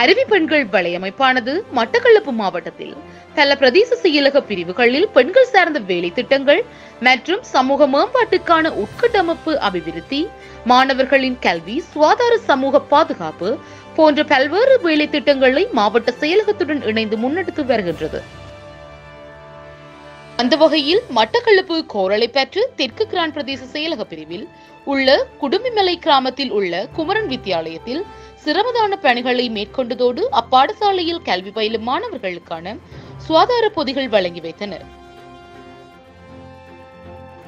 அருவி பெண்கள் வலையமைப்பானது மட்டக்களப்பு மாவட்டத்தில் பல பிரதேச செயலக பிரிவுகளில் பெண்கள் சார்ந்த வேலை திட்டங்கள் மற்றும் சமூக மேம்பாட்டுக்கான உட்கட்டமைப்பு அபிவிருத்தி மாணவர்களின் கல்வி சுகாதார சமூக பாதுகாப்பு போன்ற பல்வேறு வேலை திட்டங்களை மாவட்ட செயலகத்துடன் இணைந்து முன்னெடுத்து வருகின்றது. அந்த வகையில் மட்டக்களப்பு கோரளைப்பற்று தெற்கு கிரான் பிரதேச செயலக பிரிவில் உள்ள குடும்பிமலை கிராமத்தில் உள்ள குமரன் வித்தியாலயத்தில் சிரமதான பணிகளை மேற்கொண்டதோடு அப்பாடசாலையில் கல்வி பயிலும் மாணவர்களுக்கான சுகாதார பொதிகள் வழங்கி வைத்தனர்.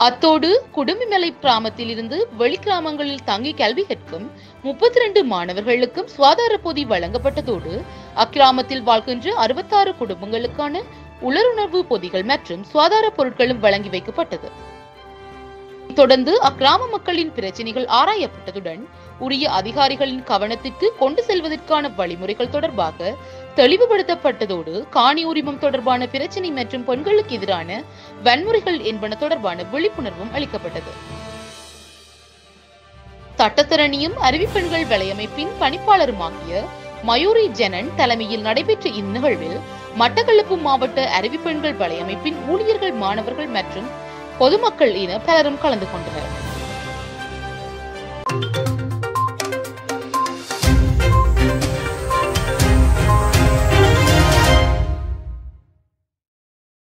அத்தோடு குடும்பிமலை கிராமத்தில் இருந்து வெளிக்கிராமங்களில் தங்கி கல்வி கற்கும் முப்பத்தி ரெண்டு மாணவர்களுக்கும் சுகாதார பொதி வழங்கப்பட்டதோடு அக்கிராமத்தில் வாழ்கின்ற அறுபத்தாறு குடும்பங்களுக்கான உலருணர்வு பொதிகள் மற்றும் சுகாதார பொருட்களும் வழங்கி வைக்கப்பட்டது. தொடர்ந்து அக்கிராம மக்களின் பிரச்சனைகள் ஆராயப்பட்டதுடன் உரிய அதிகாரிகளின் கவனத்திற்கு கொண்டு செல்வதற்கான வழிமுறைகள் தொடர்பாக தெளிவுபடுத்தப்பட்டதோடு காணி உரிமம் தொடர்பான பிரச்சினை மற்றும் பெண்களுக்கு எதிரான வன்முறைகள் என்பன தொடர்பான விழிப்புணர்வும் அளிக்கப்பட்டது. சட்டத்தரணியும் அறிவிப்பெண்கள் வலையமைப்பின் பணிப்பாளருமாகிய மயூரி ஜெனன் தலைமையில் நடைபெற்ற இந்நிகழ்வில் மட்டக்களப்பு மாவட்ட அறிவிப்பெண்கள் வலையமைப்பின் ஊழியர்கள் மாணவர்கள் மற்றும் பொதுமக்கள் என பலரும் கலந்து கொண்டனர்.